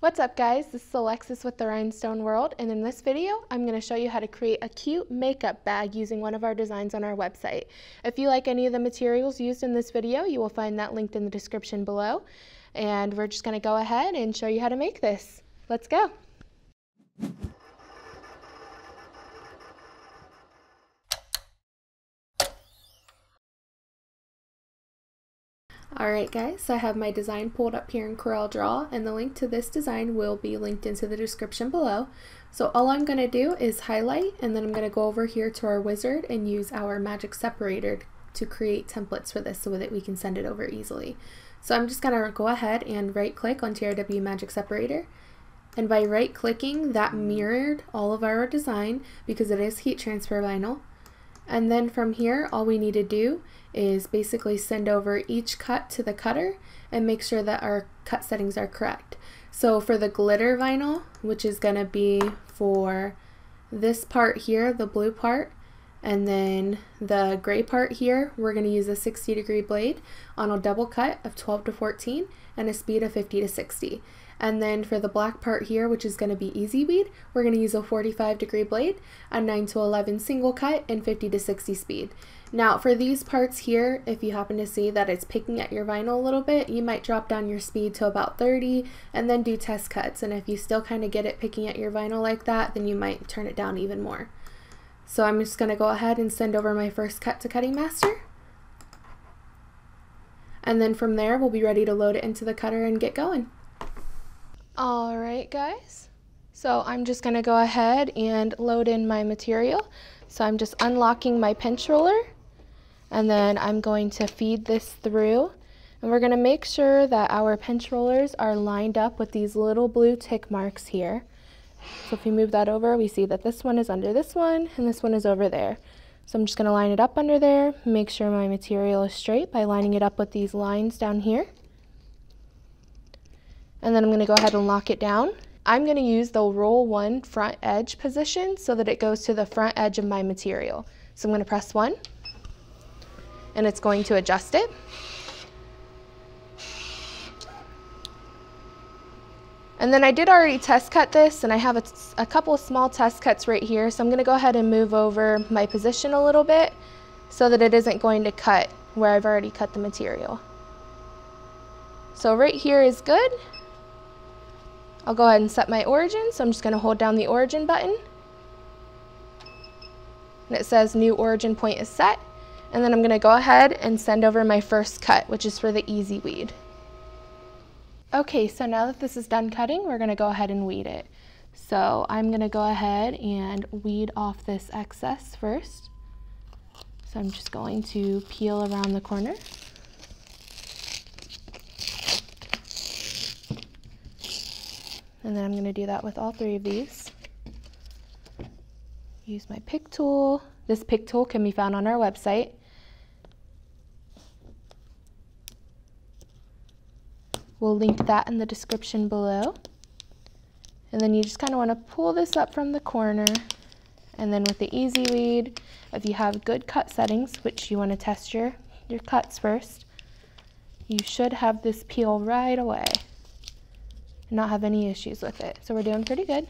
What's up guys, this is Alexis with the Rhinestone World and in this video I'm going to show you how to create a cute makeup bag using one of our designs on our website. If you like any of the materials used in this video you will find that linked in the description below and we're just going to go ahead and show you how to make this. Let's go! Alright guys, so I have my design pulled up here in Corel Draw and the link to this design will be linked into the description below. So all I'm going to do is highlight and then I'm going to go over here to our wizard and use our magic separator to create templates for this so that we can send it over easily. So I'm just going to go ahead and right click on TRW Magic Separator and by right clicking that mirrored all of our design because it is heat transfer vinyl and then from here, all we need to do is basically send over each cut to the cutter and make sure that our cut settings are correct. So for the glitter vinyl, which is going to be for this part here, the blue part, and then the gray part here, we're going to use a 60 degree blade on a double cut of 12 to 14 and a speed of 50 to 60. And then for the black part here, which is going to be easy weed, we're going to use a 45 degree blade, a 9 to 11 single cut, and 50 to 60 speed. Now for these parts here, if you happen to see that it's picking at your vinyl a little bit, you might drop down your speed to about 30 and then do test cuts. And if you still kind of get it picking at your vinyl like that, then you might turn it down even more. So I'm just going to go ahead and send over my first cut to Cutting Master. And then from there, we'll be ready to load it into the cutter and get going. Alright guys, so I'm just going to go ahead and load in my material. So I'm just unlocking my pinch roller and then I'm going to feed this through and we're going to make sure that our pinch rollers are lined up with these little blue tick marks here. So if we move that over, we see that this one is under this one and this one is over there. So I'm just going to line it up under there, make sure my material is straight by lining it up with these lines down here. And then I'm going to go ahead and lock it down. I'm going to use the roll one front edge position so that it goes to the front edge of my material. So I'm going to press one and it's going to adjust it. And then I did already test cut this and I have a, a couple of small test cuts right here. So I'm going to go ahead and move over my position a little bit so that it isn't going to cut where I've already cut the material. So right here is good. I'll go ahead and set my origin. So I'm just going to hold down the origin button. And it says new origin point is set. And then I'm going to go ahead and send over my first cut, which is for the easy weed. Okay, so now that this is done cutting, we're going to go ahead and weed it. So I'm going to go ahead and weed off this excess first. So I'm just going to peel around the corner. And then I'm going to do that with all three of these. Use my pick tool. This pick tool can be found on our website. We'll link that in the description below. And then you just kind of want to pull this up from the corner. And then with the Easy Weed, if you have good cut settings, which you want to test your, your cuts first, you should have this peel right away and not have any issues with it. So we're doing pretty good.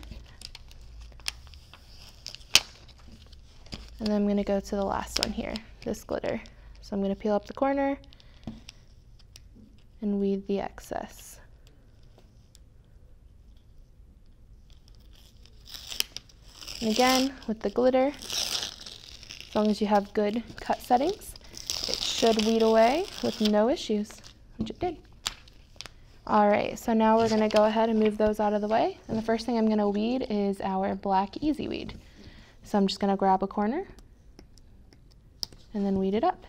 And then I'm going to go to the last one here, this glitter. So I'm going to peel up the corner and weed the excess. And again, with the glitter, as long as you have good cut settings, it should weed away with no issues, which it did. All right, so now we're gonna go ahead and move those out of the way. And the first thing I'm gonna weed is our black easy weed. So I'm just gonna grab a corner and then weed it up.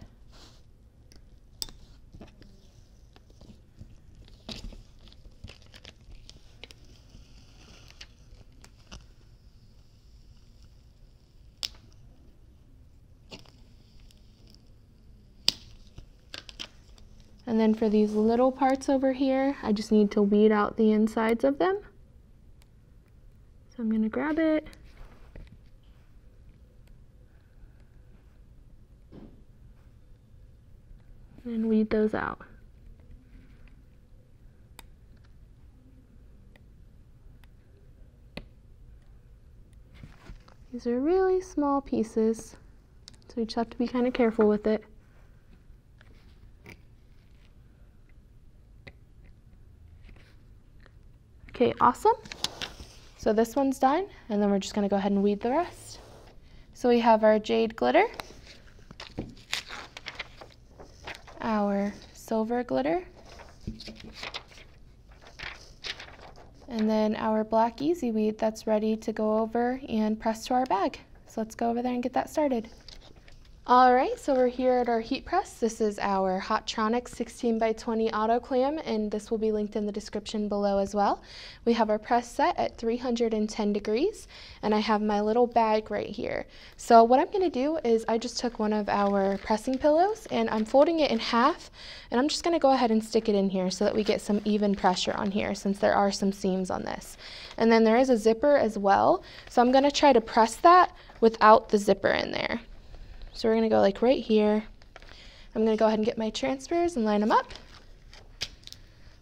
And then for these little parts over here, I just need to weed out the insides of them. So I'm going to grab it. And weed those out. These are really small pieces, so you just have to be kind of careful with it. Okay, awesome. So this one's done, and then we're just gonna go ahead and weed the rest. So we have our jade glitter, our silver glitter, and then our black easy weed that's ready to go over and press to our bag. So let's go over there and get that started. All right, so we're here at our heat press. This is our Hotronix 16 by 20 auto clam, and this will be linked in the description below as well. We have our press set at 310 degrees, and I have my little bag right here. So what I'm gonna do is I just took one of our pressing pillows and I'm folding it in half, and I'm just gonna go ahead and stick it in here so that we get some even pressure on here since there are some seams on this. And then there is a zipper as well, so I'm gonna try to press that without the zipper in there. So we're going to go like right here. I'm going to go ahead and get my transfers and line them up.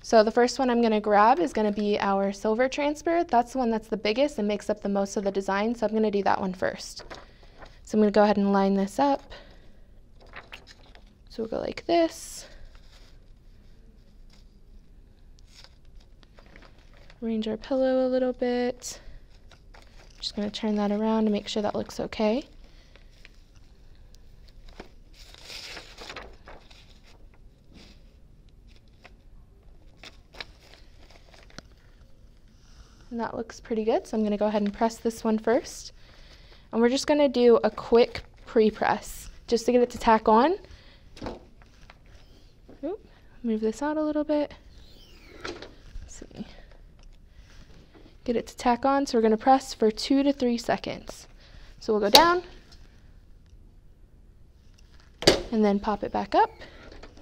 So the first one I'm going to grab is going to be our silver transfer. That's the one that's the biggest and makes up the most of the design, so I'm going to do that one first. So I'm going to go ahead and line this up. So we'll go like this. Arrange our pillow a little bit. Just going to turn that around to make sure that looks okay. That looks pretty good, so I'm going to go ahead and press this one first. And we're just going to do a quick pre-press just to get it to tack on. Oop, move this out a little bit. Let's see. Get it to tack on, so we're going to press for two to three seconds. So we'll go down, and then pop it back up.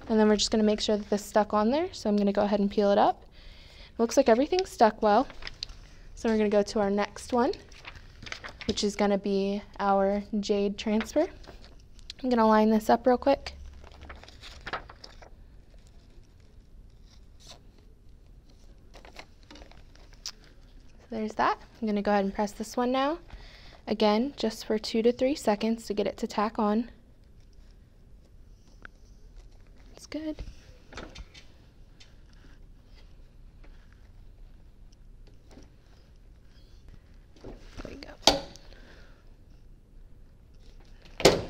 And then we're just going to make sure that this stuck on there, so I'm going to go ahead and peel it up. Looks like everything's stuck well. So we're going to go to our next one, which is going to be our jade transfer. I'm going to line this up real quick. So there's that. I'm going to go ahead and press this one now. Again, just for two to three seconds to get it to tack on. It's good.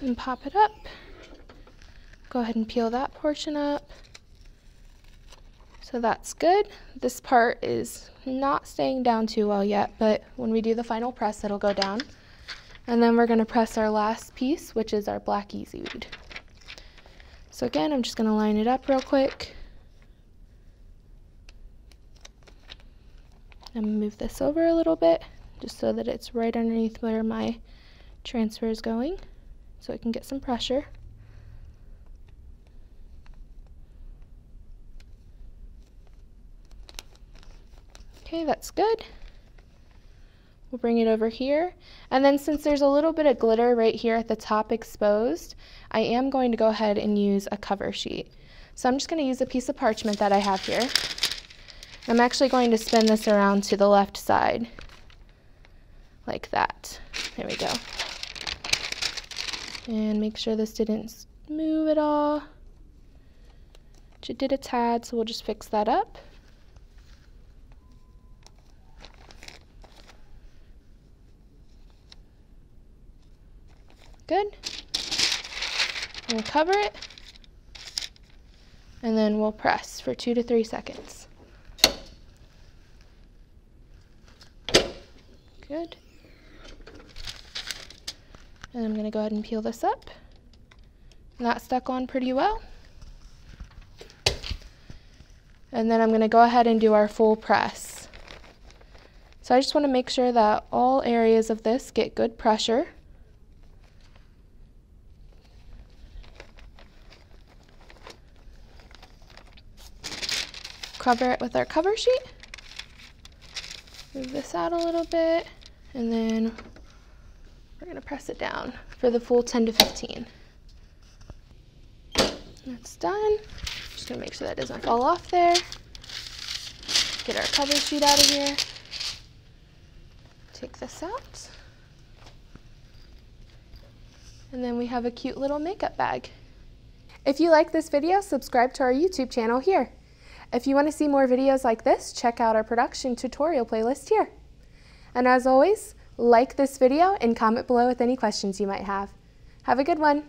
And pop it up. Go ahead and peel that portion up. So that's good. This part is not staying down too well yet, but when we do the final press, it'll go down. And then we're gonna press our last piece, which is our black easy weed. So again, I'm just gonna line it up real quick. And move this over a little bit, just so that it's right underneath where my transfer is going so it can get some pressure. Okay, that's good. We'll bring it over here. And then since there's a little bit of glitter right here at the top exposed, I am going to go ahead and use a cover sheet. So I'm just going to use a piece of parchment that I have here. I'm actually going to spin this around to the left side, like that. There we go and make sure this didn't move at all. Which it did a tad, so we'll just fix that up. Good. We'll cover it, and then we'll press for two to three seconds. Good. And I'm going to go ahead and peel this up. And that stuck on pretty well. And then I'm going to go ahead and do our full press. So I just want to make sure that all areas of this get good pressure. Cover it with our cover sheet. Move this out a little bit and then we're gonna press it down for the full 10 to 15. That's done. Just gonna make sure that doesn't fall off there. Get our cover sheet out of here. Take this out. And then we have a cute little makeup bag. If you like this video, subscribe to our YouTube channel here. If you want to see more videos like this, check out our production tutorial playlist here. And as always, like this video and comment below with any questions you might have. Have a good one!